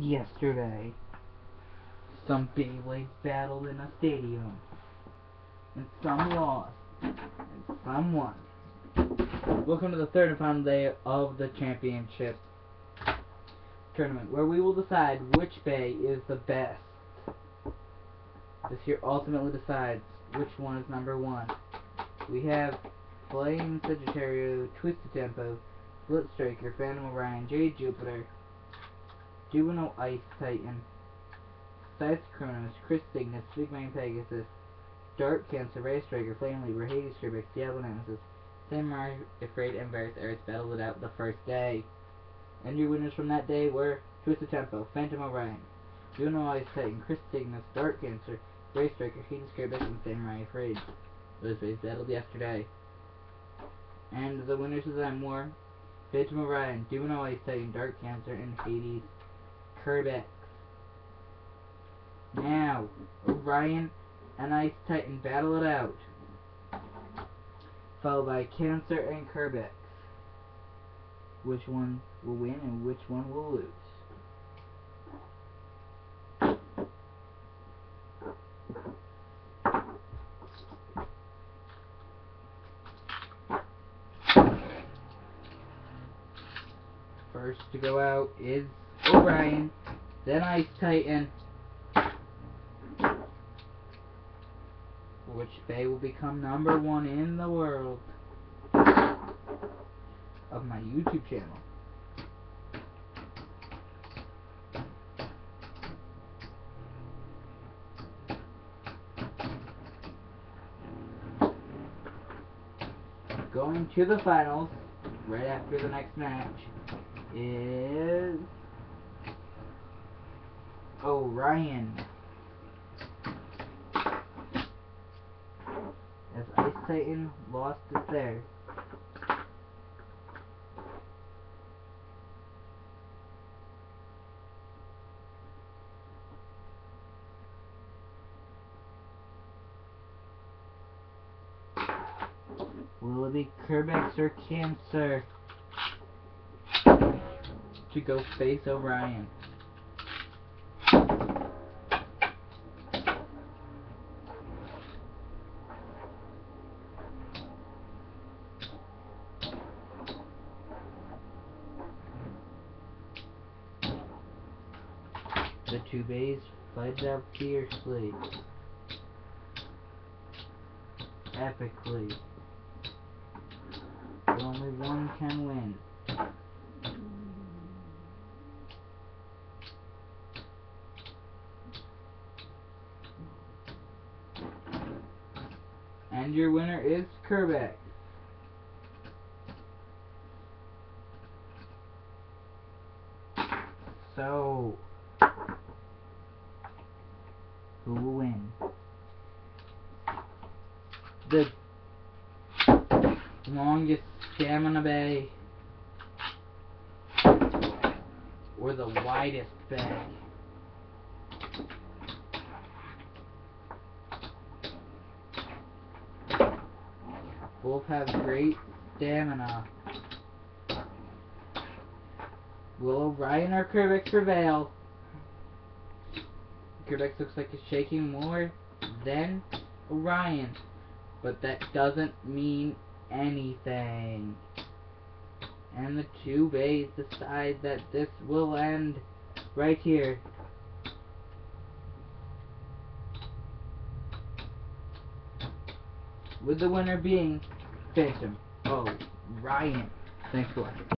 yesterday. Some Beyblades battled in a stadium. And some lost. And some won. Welcome to the third and final day of the championship tournament, where we will decide which bay is the best. This here ultimately decides which one is number one. We have Flame Sagittario, Twisted Tempo, Split Striker, Phantom Orion, Jade Jupiter, Juvenile Ice Titan, Scythe Kronos, Chris Cygnus, Pegasus, Dark Cancer, Ray Striker, Flame Hades Scribex, Diablo Nemesis, Samurai Ifraid, and Varus Earth battled it out the first day. And your winners from that day were Twisted Tempo, Phantom Orion, Juno Ice Titan, Chris Cygnus, Dark Cancer, Ray Striker, Hades Scribex, and Samurai Ifraid. Those bays battled yesterday. And the winners of them were Phantom Orion, Juno Ice Titan, Dark Cancer, and Hades Kerbecs. Now, Orion and Ice Titan battle it out. Followed by Cancer and Kerbecs. Which one will win and which one will lose? First to go out is Orion, then Ice Titan. Which they will become number one in the world of my YouTube channel. Going to the finals right after the next match is Orion. As Ice Titan lost it there. Will it be Kerbecs or Cancer to go face Orion? The two bays fight out fiercely, epically. Only one can win. And your winner is Kerbecs. So, who will win? The longest stamina bay or the widest bay? Both have great stamina. Will Orion or Kerbecs prevail? Kerbecs looks like it's shaking more than Orion, but that doesn't mean anything. And the two bays decide that this will end right here. With the winner being Phantom. Oh, Ryan. Thanks for watching.